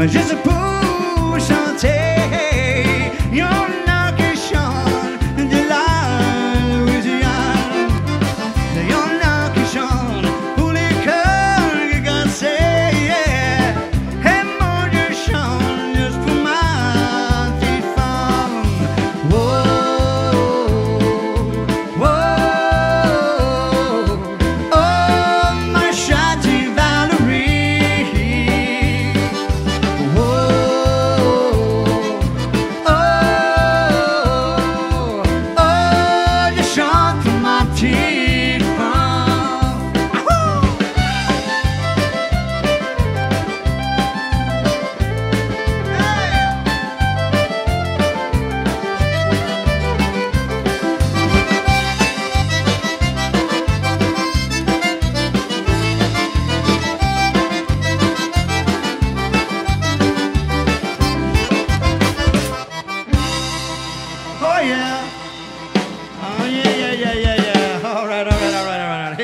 A push Oh yeah. Oh yeah,